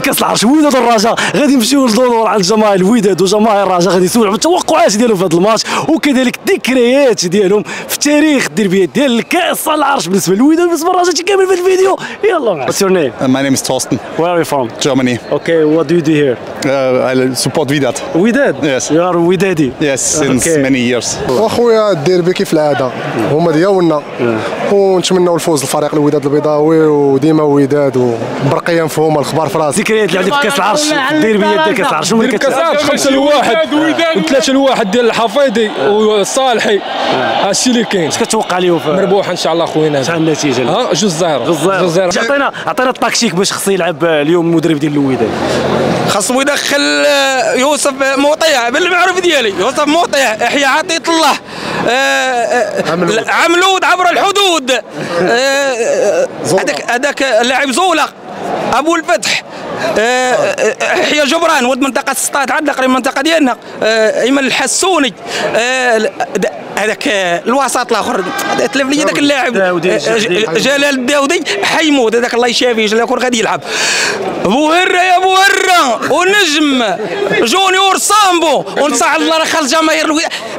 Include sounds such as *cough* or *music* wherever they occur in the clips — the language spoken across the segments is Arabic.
كاس العرش وداد الرجاء غادي نمشيو للدور عند جماهير الوداد وجماهير الرجاء غادي يسولوا التوقعات ديالهم في هذا الماتش وكذلك الذكريات ديالهم في تاريخ الديربيات ديال كاس العرش بالنسبة للوداد بالنسبة للرجاء كامل في الفيديو يلا What's your name? Uh, My name is Thorsten, Where are you from? Germany. Okay, what do you do here? Uh, I support Vidat. Widad? Yes. You are Widadi? Yes, since Okay. many years. واخويا الديربي كيف العاده هما ديالنا ونتمنوا الفوز للفريق الوداد البيضاوي وديما وداد وبرقيا فيهم الخبار في راسي الذكريات اللي عندك في كاس العرش الديربيات ديال كاس العرش شنو كاس؟ العرش خمسة لواحد وثلاثة لواحد ديال الحفيظي والصالحي. هادشي اللي كاين. اش كتوقع ليه في مربوح إن شاء الله خوينا شحال النتيجه؟ ها جوج زيرو. جوج زيرو. عطينا عطينا التكتيك باش خص يلعب اليوم المدرب ديال الوداد خاصو يدخل آه، يوسف موطيع بالمعروف ديالي. يوسف موطيع إحيا عطيه الله. آه، آه، عملود. عبر الحدود. آه، آه، هذاك هذاك اللاعب زولق. أبو الفتح. آه، آه، احيا جبران ولد منطقه 16 عندنا قريب المنطقة ديالنا آه، ايمن الحسوني آه، هذاك آه، الوسط الآخر تلف لي ذاك اللاعب آه، جلال. الداودي حيمود هذاك الله يشافيه جلال يكون غادي يلعب بوهرة يا بوهرة ونجم جونيور سامبو ونسع الله راه خال الجماهير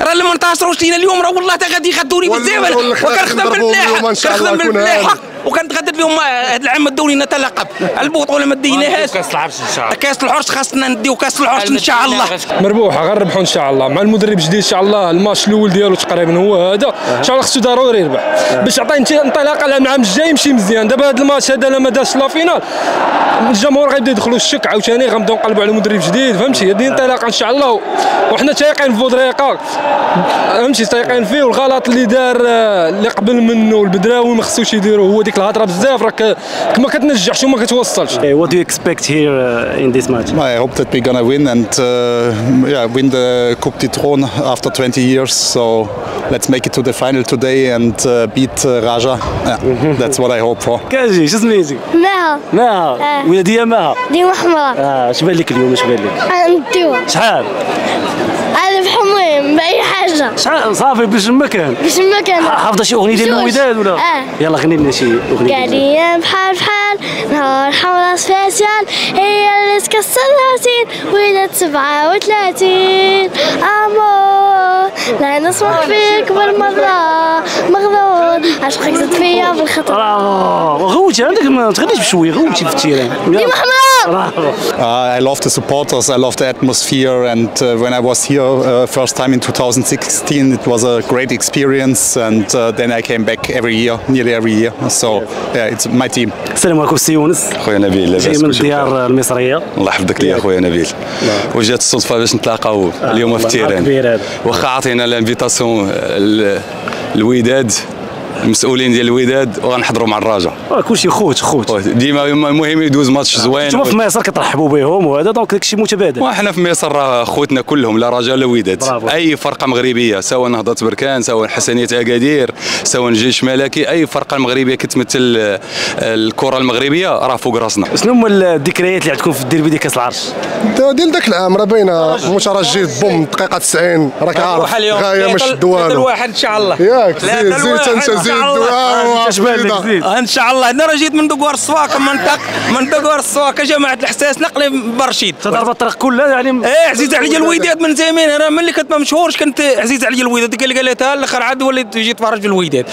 راه اللي ما انتصروش لينا اليوم راه والله تا غادي والله بزاف وكنخدم نضربوا اليوم بالملاحه إن شاء الله كنخدم يكون وكنتغدى بهم هذا العام ادوني لنا تلقب البطوله ما ديناهاش. كاس العرش إن شاء الله. كاس العرس خاصنا نديو كاس العرس إن شاء الله. مربوحه غنربحوا إن شاء الله. مع المدرب الجديد إن شاء الله الماتش الأول ديالو تقريبا هو هذا. إن شاء الله خصو ضروري يربح. باش يعطي انطلاقة للعام الجاي يمشي مزيان. دابا هذا الماتش هذا لا ما دارش لا فينال. الجمهور غيبدا يدخلوا الشك عاوتاني غنبداو نقلبوا على مدرب جديد فهمتي؟ هذه انطلاقة إن شاء الله. وحنا تايقين في بودريقة. فهمتي؟ تايقين فيه. والغلط اللي دار آه، اللي قبل منه والبدراوي ما خصوش يديروا هو ديك الهضره بزاف راك ما كتنجحش وما كتوصلش Okay, what do you expect here uh, in this match? I hope that we're gonna win and uh, yeah, win the Coupe du Trône after 20 years. So let's make it to the final today and uh, beat uh, Raja. *laughs* Yeah, that's what I hope for. كاجي شو سميتي؟ مها مها آه. ولادية مها ديما حمراء اه اش بان لك اليوم اش بان لك؟ نديوها شحال؟ ألف حمرين بأي حاجة شحال صافي باش ما كان باش ما كان حافظة شي أغنية ديال. الوداد ولا؟ آه. يلا غني لنا شي أغنية. قال لي بحال بحال نهار حمراء سبيسيال هي اللي تكسر الروتين سبعة وثلاثين. أمور. لا نسمح فيك بالمرة. مغرور عشقك زاد فيا بالخطر. آه غوتي عندك ما تغنيش بشوية غوتي في التيران. ديما حمراء Uh, I love the supporters, I love the atmosphere, and uh, when I was here uh, first time in 2016, it was a great experience, and uh, then I came back every year, nearly every year. So yeah, it's my team. السلام عليكم سي يونس. خويا نبيل جاي لاباس من شيء بخير. الديار المصرية. الله يحفظك ليا خويا نبيل. وجات الصدفة باش نتلاقاو اليوم في ال terrain. واخا عطينا ال invitation الوداد. المسؤولين ديال الوداد وغنحضروا مع الرجاء آه، كلشي خوت خوت. ديما المهم يدوز ماتش زوين. انتوما في مصر كترحبوا بهم وهذا donc داكشي متبادل. وحنا في مصر راه خوتنا كلهم لا رجاء لا وداد. أي فرقة مغربية سواء نهضة بركان سواء حسنية أكادير سواء جيش ملكي أي فرقة مغربية كتمثل آه، الكرة المغربية راه فوق راسنا. شنو هما الذكريات اللي عندكم في الديربي ديال كاس العرش؟ ديال ذاك العام راه باينة. مترجي بوم دقيقة 90 راك عارف. غاية مش الدوالو الواحد إن شاء الله. ياك زيد زيد انت لك زيد؟ إن شاء الله. أنا راه جيت من دوار السواقه منطق من دوار السواقه جماعة الحساس. نقلي برشيد. تضرب الطريق كلها يعني؟ إيه عزيز عليا الوداد من زمان أنا ملي كنت ما مشهورش كنت عزيز عليا الوداد قال لي قال لي تا الآخر عاد وليت تجي تفرج في الوداد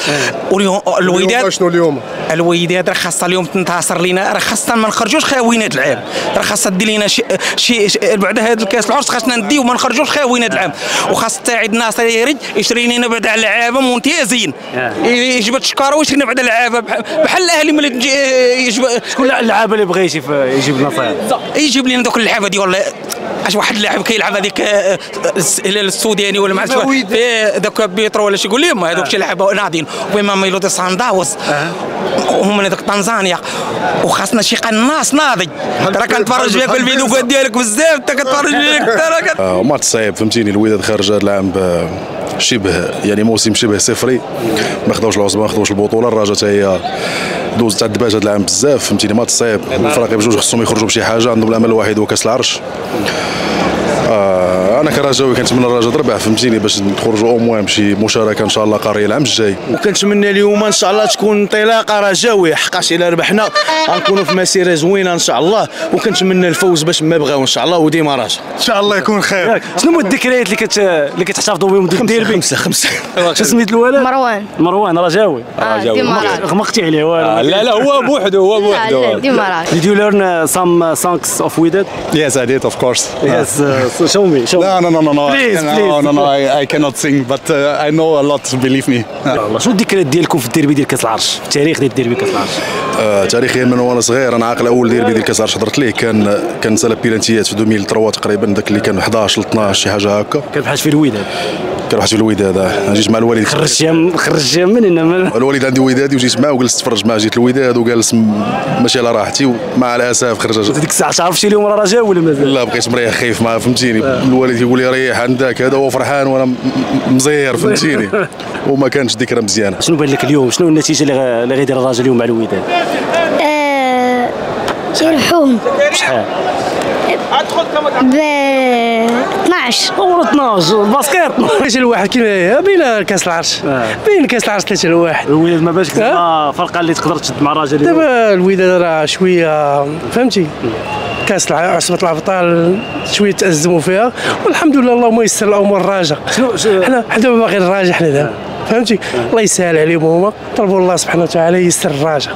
واليوم اليوم الوداد شنو اليوم؟ الوداد راه خاصها اليوم تنتصر لينا. راه خاصنا ما نخرجوش خاويين هذا العام. راه خاصها دير لنا شي شي بعد هذا الكاس العرس خاصنا نديو ما نخرجوش خاويين هذا العام. وخاص تاعد ناصر يرد يشري لنا بعد لعابه ممتازين. يجبد شكارة ويشري لنا بعد لعابه بح- بحال الأهلي ملي تجي يجبد. شكون اللعابه اللي بغيتي في- يجيب لنا صاير؟ يجيب لنا دوك اللعابة ديال أش واحد اللاعب كيلعب هذيك آه، الس- السوداني ولا ما عرفتش في ذاك بيترو ولا شي يقول لهم هذوك شي لعابه ناضين وما ميلودي سان داوز وهم من ذاك تنزانيا. وخاصنا شي قناص ناضي. راه كنتفرج فيك في الفيديو ديالك بزاف انت كتفرج كت- آه، ماتش صعيب فهمتيني الوداد خارج هذا العام شبه يعني موسم شبه صفري. ما خداوش العصبة ما خداوش البطولة الرجاء حتى هي دوز الدباج هذا العام بزاف فهمتيني؟ ماتش صعيب الفرق بجوج خصهم يخرجوا بشي حاجة عندهم الأمل الوحيد هو كأس العرش. آه أنا كرجاوي كنتمنى الرجاء تربح فهمتيني باش نخرجوا au moins بشي مشاركة إن شاء الله قاريه العام الجاي. وكنتمنى اليوم إن شاء الله تكون انطلاقة رجاوية حقاش إلى ربحنا غنكونوا في مسيرة زوينة إن شاء الله. وكنتمنى الفوز باش ما بغاو إن شاء الله وديما رجاء إن شاء الله يكون خير. شنو هما الذكريات اللي كت اللي كتحتفظوا بهم؟ ديال الديربي خمسة خمسة. شو سميت الولد؟ مروان. مروان رجاوي. ديما راجع. غمقتي عليه والو. آه، لا لا هو بوحده هو بوحده ديما راجع. Did you learn uh, some uh, songs of Widad? Yes, I did, of course. Yes, uh, so show me, show me. No, no, no, no, no. Please, no, please. no, no. I, I cannot sing, but uh, I know a lot. Believe me. *laughs* شنو الذكريات ديالكم في الديربي ديال كاس العرش؟ في التاريخ ديال الديربي كاس العرش؟ آه تاريخيا من وأنا صغير أنا عاقل أول ديربي ديال كاس العرش حضرت ليه كان كان سال بيلانتيات في 2003 تقريبا ذاك اللي كان 11 ل 12 شي حاجة هكا كان بحال في الوداد كان واحد في الوداد. جيت مع الوالد خرجتها خرجتها من هنا من الوالد عندي ودادي وجيت معاه وجلست تفرج معاه جيت الوداد وجالس ماشي على راحتي ومع الأسف خرج ديك الساعة تعرف شي اليوم راه رجاء ولا مازال؟ لا بقيت مريح خايف معاه فهمتيني الوالد يقول لي ريح عندك هذا هو فرحان وأنا مزير فهمتيني *laughs* وما كانش ذكرى مزيانة شنو بان لك اليوم؟ شنو النتيجة اللي غيدير الراجل اليوم مع الوداد؟ آه، يربحوهم شحال؟ ب 12 هو 12 الباسكيت 3 لواحد كيما بين كاس العرش. بين كاس العرش 3 لواحد الوداد ما باش كتبقى فرقة اللي تقدر تشد مع الراجل. دابا الوداد راه شوية فهمتي؟ كاس عصبة الأبطال شوية تأزموا فيها. والحمد لله اللهم يسر الأمور الراجع. شنو- حنا حنا دابا باغي الراجع حنا دابا. فهمتي؟ الله يسهل عليهم هما. طلبوا الله سبحانه وتعالى يسر الراجع.